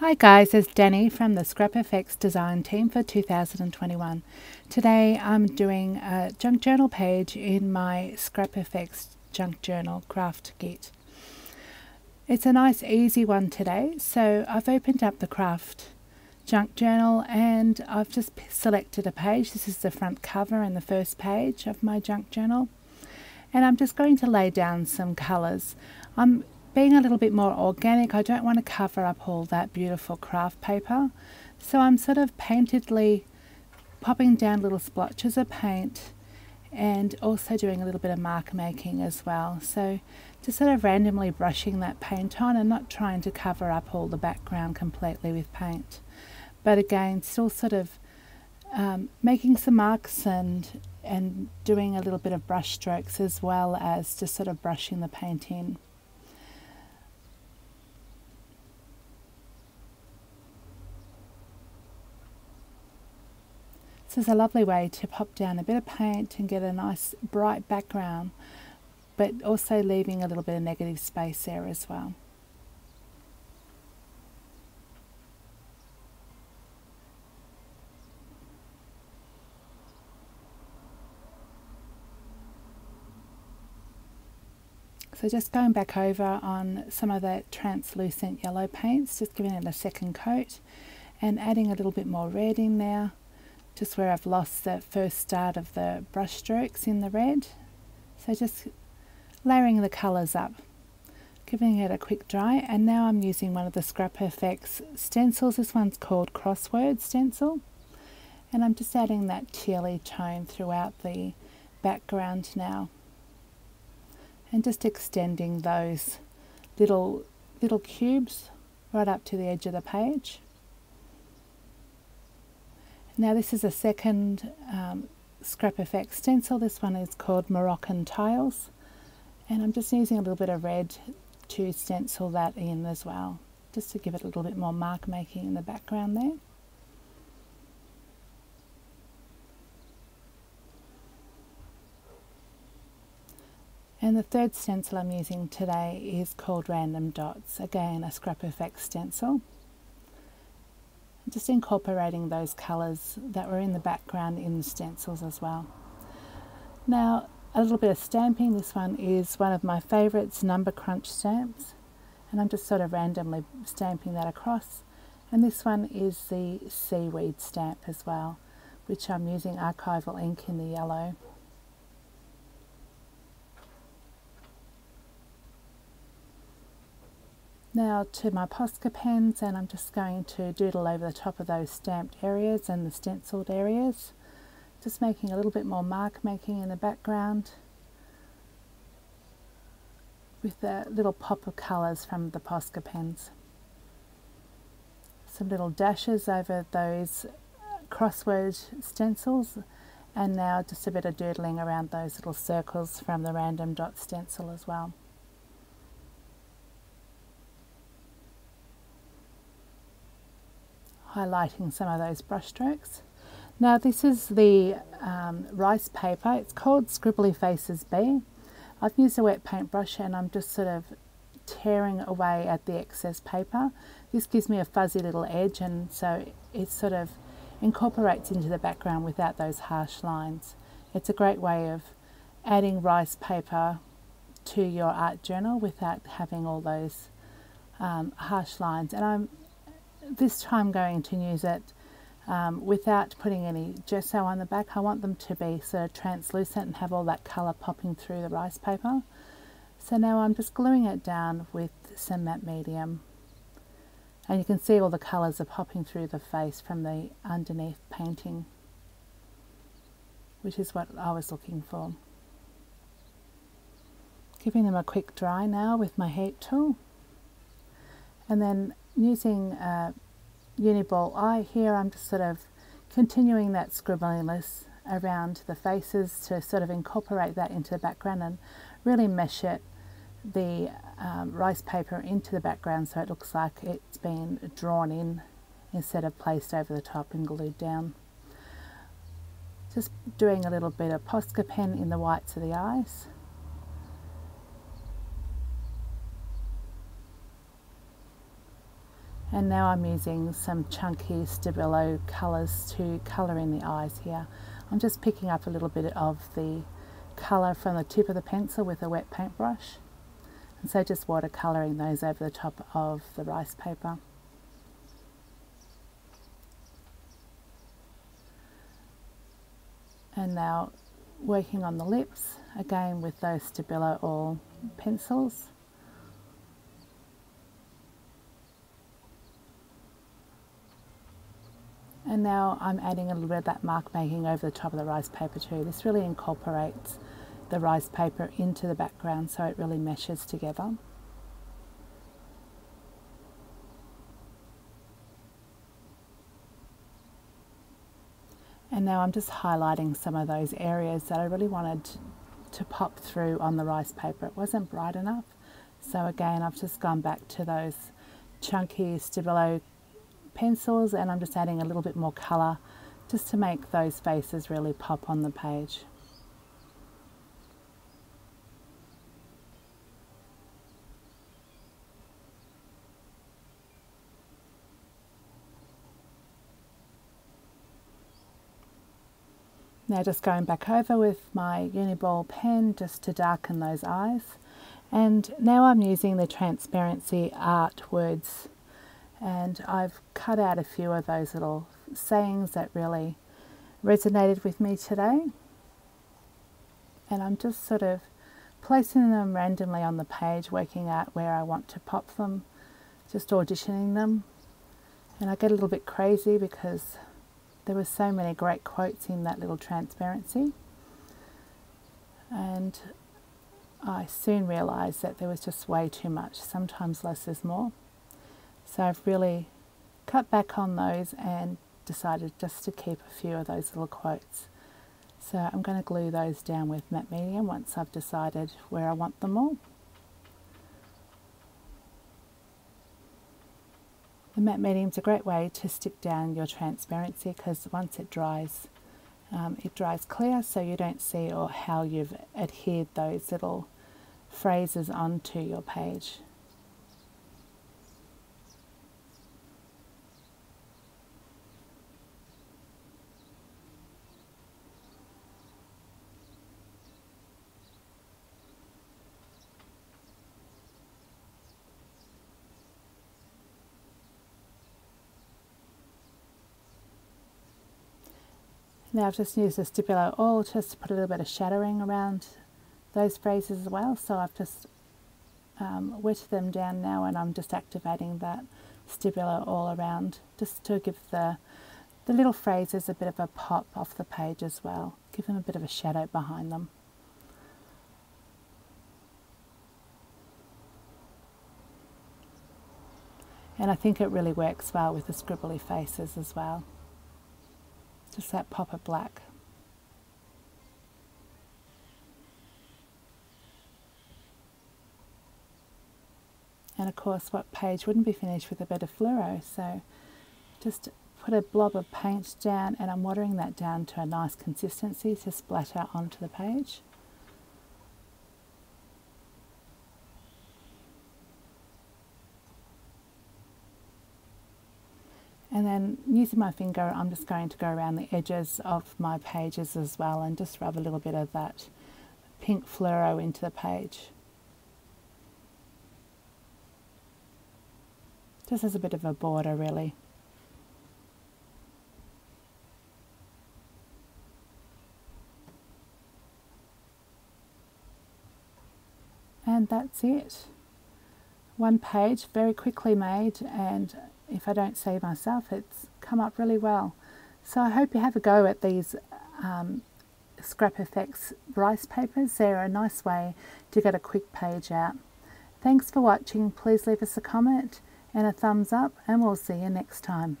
Hi guys, it's Dannii from the Scrap FX design team for 2021. Today I'm doing a junk journal page in my Scrap FX junk journal craft kit. It's a nice easy one today, so I've opened up the craft junk journal and I've just selected a page. This is the front cover and the first page of my junk journal. And I'm just going to lay down some colours. I'm being a little bit more organic, I don't want to cover up all that beautiful kraft paper. So I'm sort of paintedly popping down little splotches of paint and also doing a little bit of mark making as well. So just sort of randomly brushing that paint on and not trying to cover up all the background completely with paint. But again, still sort of um, making some marks and and doing a little bit of brush strokes as well as just sort of brushing the paint in. This is a lovely way to pop down a bit of paint and get a nice bright background, but also leaving a little bit of negative space there as well. So just going back over on some of that translucent yellow paints, just giving it a second coat and adding a little bit more red in there just where I've lost the first start of the brush strokes in the red. So just layering the colours up, giving it a quick dry and now I'm using one of the Scrap FX stencils. This one's called Crossword Stencil and I'm just adding that tealy tone throughout the background now and just extending those little little cubes right up to the edge of the page. Now this is a second um, Scrap FX stencil. This one is called Moroccan Tiles. And I'm just using a little bit of red to stencil that in as well, just to give it a little bit more mark making in the background there. And the third stencil I'm using today is called Random Dots, again a Scrap FX stencil just incorporating those colours that were in the background in the stencils as well. Now a little bit of stamping, this one is one of my favourites, Number Crunch stamps and I'm just sort of randomly stamping that across and this one is the seaweed stamp as well which I'm using archival ink in the yellow. Now to my Posca pens and I'm just going to doodle over the top of those stamped areas and the stenciled areas. Just making a little bit more mark making in the background with a little pop of colours from the Posca pens. Some little dashes over those crossword stencils and now just a bit of doodling around those little circles from the random dot stencil as well. Highlighting some of those brush strokes. Now this is the um, rice paper, it's called Scribbly Faces B. I've used a wet paintbrush and I'm just sort of tearing away at the excess paper. This gives me a fuzzy little edge and so it sort of incorporates into the background without those harsh lines. It's a great way of adding rice paper to your art journal without having all those um, harsh lines. And I'm this time going to use it um, without putting any gesso on the back. I want them to be sort of translucent and have all that colour popping through the rice paper. So now I'm just gluing it down with some matte medium. And you can see all the colours are popping through the face from the underneath painting, which is what I was looking for. Giving them a quick dry now with my heat tool. And then using a uniball eye here, I'm just sort of continuing that scribbliness around the faces to sort of incorporate that into the background and really mesh it, the um, rice paper into the background so it looks like it's been drawn in instead of placed over the top and glued down. Just doing a little bit of Posca pen in the whites of the eyes. And now I'm using some chunky Stabilo colours to colour in the eyes here. I'm just picking up a little bit of the colour from the tip of the pencil with a wet paintbrush. And so just watercolouring those over the top of the rice paper. And now working on the lips, again with those Stabilo All pencils. And now I'm adding a little bit of that mark making over the top of the rice paper too. This really incorporates the rice paper into the background so it really meshes together. And now I'm just highlighting some of those areas that I really wanted to pop through on the rice paper. It wasn't bright enough. So again, I've just gone back to those chunky Stabilo pencils and I'm just adding a little bit more colour just to make those faces really pop on the page. Now just going back over with my Uniball pen just to darken those eyes. And now I'm using the Transparency Art Words and I've cut out a few of those little sayings that really resonated with me today. And I'm just sort of placing them randomly on the page, working out where I want to pop them, just auditioning them. And I get a little bit crazy because there were so many great quotes in that little transparency. And I soon realised that there was just way too much. Sometimes less is more. So I've really cut back on those and decided just to keep a few of those little quotes. So I'm going to glue those down with matte medium once I've decided where I want them all. The matte medium is a great way to stick down your transparency because once it dries, um, it dries clear so you don't see or how you've adhered those little phrases onto your page. Now I've just used the Stabilo All just to put a little bit of shadowing around those phrases as well. So I've just um, wetted them down now and I'm just activating that Stabilo all around just to give the, the little phrases a bit of a pop off the page as well. Give them a bit of a shadow behind them. And I think it really works well with the scribbly faces as well just that pop of black. And of course, what page wouldn't be finished with a bit of fluoro? So just put a blob of paint down and I'm watering that down to a nice consistency to splatter onto the page. And then using my finger, I'm just going to go around the edges of my pages as well and just rub a little bit of that pink fluoro into the page. Just as a bit of a border really. And that's it. One page, very quickly made and if I don't say myself, it's come up really well. So I hope you have a go at these um, Scrap FX rice papers. They're a nice way to get a quick page out. Thanks for watching. Please leave us a comment and a thumbs up and we'll see you next time.